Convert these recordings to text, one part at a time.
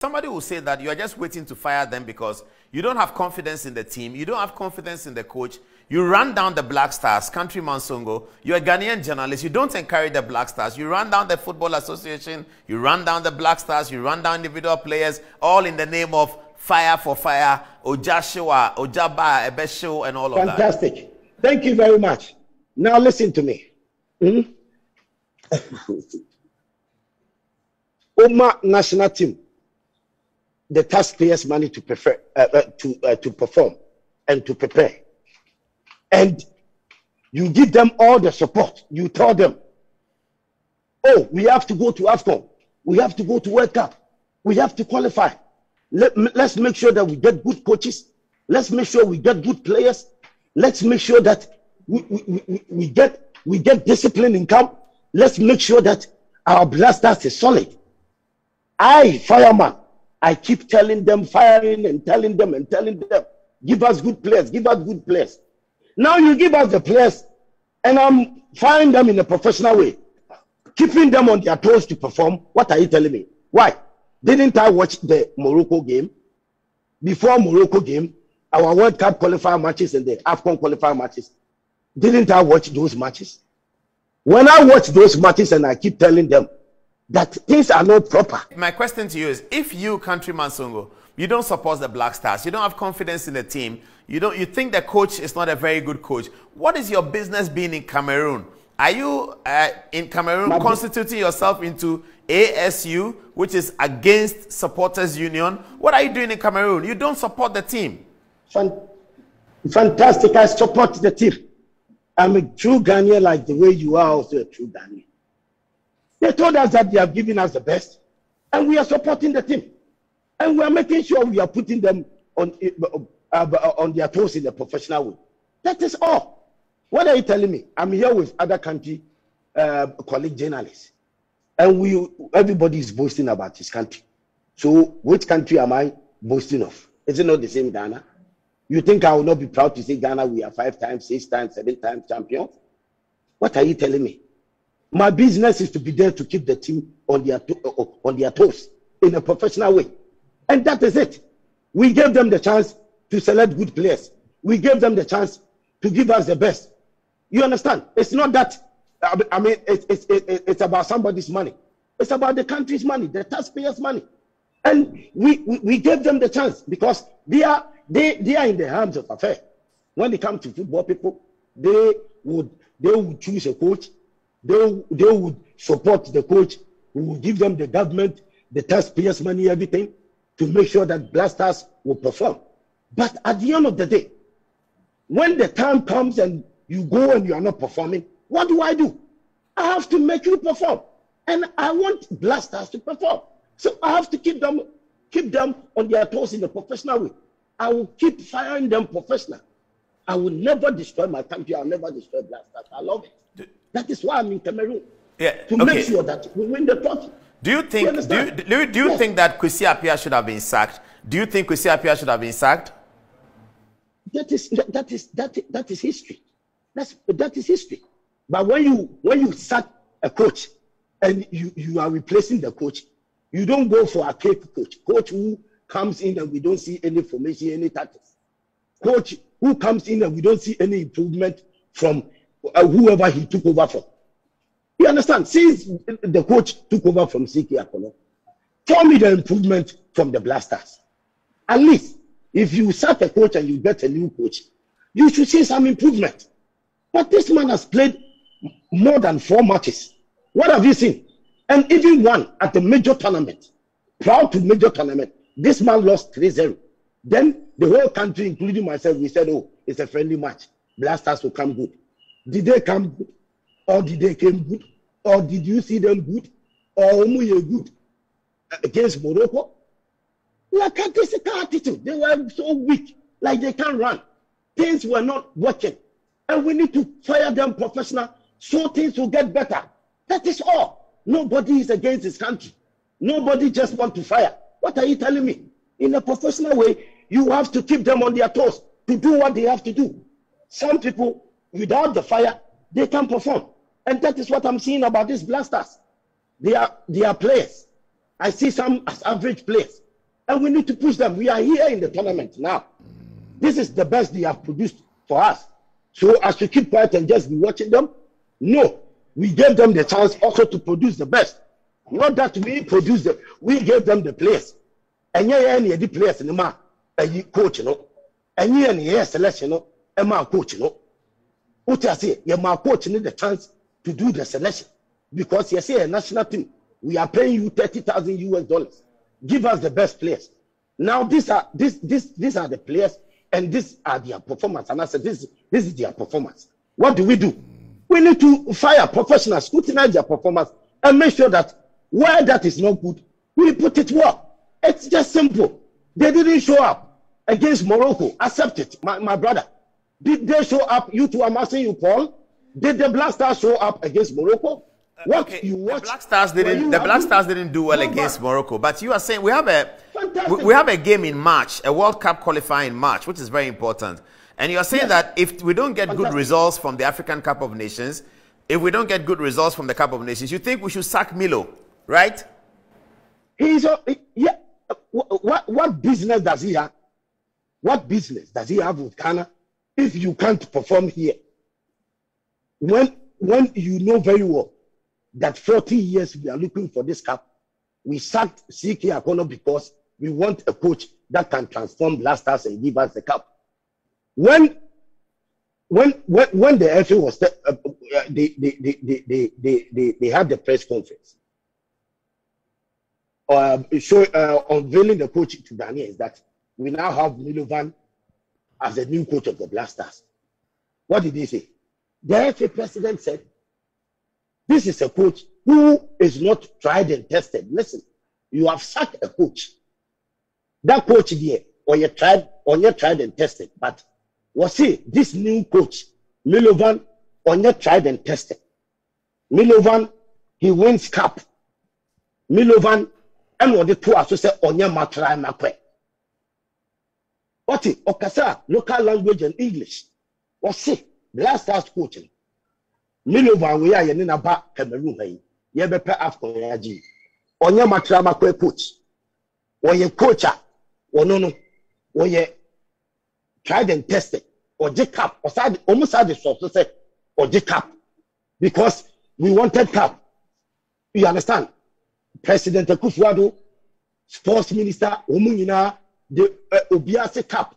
Somebody will say that you are just waiting to fire them because you don't have confidence in the team, you don't have confidence in the coach. You run down the Black Stars, Countryman Songo. You're a Ghanaian journalist. You don't encourage the Black Stars. You run down the Football Association. You run down the Black Stars. You run down individual players, all in the name of fire for fire, Ojashua, Ojaba, Ebesho, and all of that. Fantastic. Thank you very much. Now listen to me. Hmm? Oma national team, the taxpayers' money to prefer uh, uh, to uh, to perform and to prepare, and you give them all the support. You tell them, "Oh, we have to go to AFCON. We have to go to World Cup. We have to qualify. Let, let's make sure that we get good coaches. Let's make sure we get good players. Let's make sure that we, we, we, we get we get discipline in camp. Let's make sure that our blasters is solid. I, fireman, I keep telling them, firing and telling them and telling them, give us good players, give us good players. Now you give us the players, and I'm firing them in a professional way, keeping them on their toes to perform. What are you telling me? Why? Didn't I watch the Morocco game? Before Morocco game, our World Cup qualifier matches and the AFCON qualifier matches. Didn't I watch those matches? When I watch those matches and I keep telling them that things are not proper. My question to you is if you, countryman Songo, you don't support the Black Stars, you don't have confidence in the team, you don't you think the coach is not a very good coach, what is your business being in Cameroon? Are you uh, in Cameroon My constituting yourself into ASU, which is against supporters union? What are you doing in Cameroon? You don't support the team. Fantastic. I support the team. I'm a true Ghanaian like the way you are also a true Ghanaian. They told us that they have given us the best, and we are supporting the team. And we are making sure we are putting them on, uh, on their toes in a professional way. That is all. What are you telling me? I'm here with other country uh, colleague journalists, and we everybody is boasting about his country. So, which country am I boasting of? Is it not the same Ghana? You think I will not be proud to say Ghana we are five times, six times, seven times champions? What are you telling me? My business is to be there to keep the team on their to- uh, on their toes in a professional way, and that is it. We gave them the chance to select good players. We gave them the chance to give us the best. You understand? It's not that, I mean, it's, it's, it's about somebody's money. It's about the country's money, the taxpayers' money. And we, we, we gave them the chance because they are, they, they are in the hands of affair. When it comes to football people, they would, they would choose a coach. They, they would support the coach. We would give them the government, the taxpayers' money, everything to make sure that Blasters will perform. But at the end of the day, when the time comes and you go and you are not performing, what do I do? I have to make you perform. And I want blasters to perform. So I have to keep them keep them on their toes in a professional way. I will keep firing them professional. I will never destroy my country. I'll never destroy blasters. I love it. That is why I'm in Cameroon. Yeah. To okay. make sure that we win the trophy. Do you think you do you, do you, do you yes. think that Kwesi Appiah should have been sacked? Do you think Kwesi Appiah should have been sacked? That is that is that that is history. That's that is history. But when you when you sack a coach and you, you are replacing the coach, you don't go for a cake coach. Coach who comes in and we don't see any formation, any tactics. Coach who comes in and we don't see any improvement from Uh, whoever he took over from. You understand? Since the coach took over from CK Akonnor, tell me the improvement from the Blasters. At least, if you sack a coach and you get a new coach, you should see some improvement. But this man has played more than four matches. What have you seen? And even one at the major tournament, proud to major tournament, this man lost 3-0. Then the whole country, including myself, we said, oh, it's a friendly match. Blasters will come good. Did they come good? Or did they come good? Or did you see them good? Or Omuye good? Against Morocco? Like a physical attitude. They were so weak, like they can't run. Things were not working. And we need to fire them professional so things will get better. That is all. Nobody is against his country. Nobody just want to fire. What are you telling me? In a professional way, you have to keep them on their toes to do what they have to do. Some people, without the fire, they can perform. And that is what I'm seeing about these blasters. They are, they are players. I see some as average players. and we need to push them. We are here in the tournament now. This is the best they have produced for us. So as we keep quiet and just be watching them, no, we gave them the chance also to produce the best. Not that we produce them, we gave them the players. And yeah, any the players in the man, a coach, you know, and yeah, any selection, no, a man coach, you know. Say, yeah, my coach need the chance to do the selection because you say a national team, we are paying you 30,000 US dollars. Give us the best players. Now, these are, this, this, these are the players and these are their performance. And I said, this, this is their performance. What do we do? We need to fire professionals, scrutinize their performance, and make sure that where that is not good, we put it well. It's just simple. They didn't show up against Morocco. Accept it, my, my brother. Did they show up? You two, I'm asking you, Paul. Did the Black Stars show up against Morocco? Uh, what okay. you watch? The Black Stars didn't. The Black Stars didn't do well against Morocco. But you are saying we have a we, we, have a game in March, a World Cup qualifying in March, which is very important. And you are saying yes. that if we don't get Fantastic. good results from the African Cup of Nations, if we don't get good results from the Cup of Nations, you think we should sack Milo, right? He's a, yeah. What what business does he have? What business does he have with Ghana if you can't perform here? When when you know very well that 40 years we are looking for this cup, we sacked CK Akonnor because we want a coach that can transform blasters and give us the cup. When when when, when the FA was uh, uh, they, they, they, they, they, they, they had the press conference uh, show, uh, unveiling the coach to Daniel is that we now have Milovan as the new coach of the Blasters. What did he say? The FA president said, This is a coach who is not tried and tested. Listen, you have sacked a coach. That coach there, or you tried, or you tried and tested, but was he this new coach, Milovan, or you tried and tested? Milovan, he wins cup. Milovan, and ɛna ɔde to aso sɛ ɔnyɛ matraa makɔɛ ɔte ɔkasa local language and english? Ɔse stars coach. No milova wei a yɛne naba cameroon ha yi yɛbɛpɛ afcon agye ɔnyɛ matraa makɔɛ coach. Ɔyɛ coach a ɔno no ɔyɛ tried and tested ɔgye cap. Ɔsa ɔmo sa de sɔ cap. Because we wanted cap. You understand? President akufuado sports minister nyinaa de ɛ obiara se cap.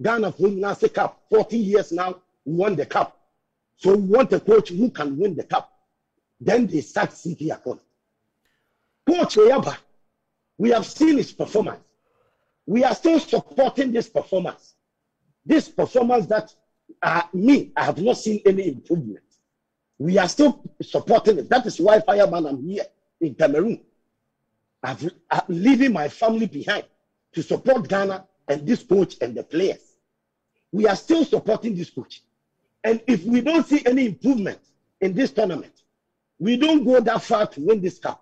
Ghana fo nyinaa se cap. Forty years now won the cup. So we want a coach who can win the cup. Then they start seeking akon. Coach oyaba we have seen his performance. We are still supporting this performance. This performance that uh, me i have not seen any improvement. We are still supporting it. That is why fireman i'm here in cameroon. I've, I'm leaving my family behind to support Ghana and this coach and the players. We are still supporting this coach. And if we don't see any improvement in this tournament, we don't go that far to win this cup.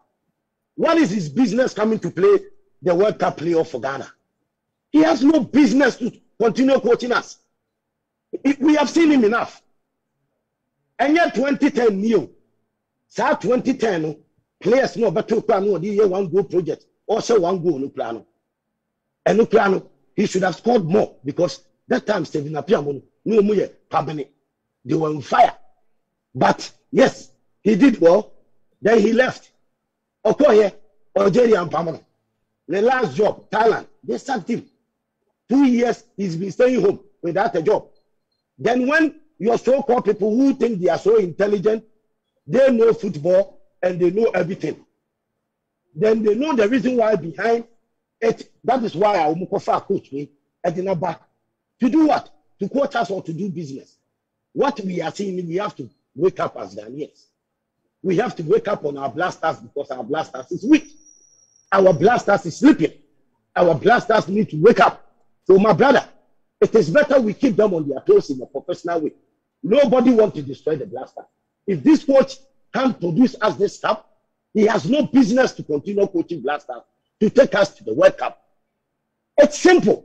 What is his business coming to play the World Cup playoff for Ghana? He has no business to continue coaching us. We have seen him enough. And yet 2010 new. So 2010, players no ɔbɛto kura no ɔde yɛ one goal project Also one goal no kura no ɛno kura he should have scored more because that time Stephen Apiamo no wɔn pabene they were on fire. But yes he did well. Then he left. Yɛ Algeria and no the last job Thailand. They sacked him. Two years he's been staying home without a job. Then when your so-called people who think they are so intelligent they know football and they know everything. Then they know the reason why behind it. That is why I will coach me at the back. To do what? To coach us or to do business. What we are seeing, we have to wake up as Ghanaians. We have to wake up on our blasters because our blasters is weak. Our blasters is sleeping. Our blasters need to wake up. So, my brother, it is better we keep them on their toes in a professional way. Nobody wants to destroy the blaster. If this coach can't produce us this stuff, he has no business to continue coaching Black Stars to take us to the World Cup. It's simple.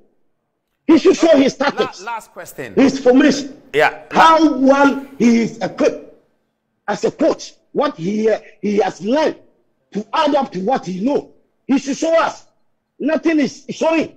He should show his tactics. Last question. His formation. Yeah. How well he is equipped as a coach. What he he has learned to add up to what he knows. He should show us. Nothing is showing.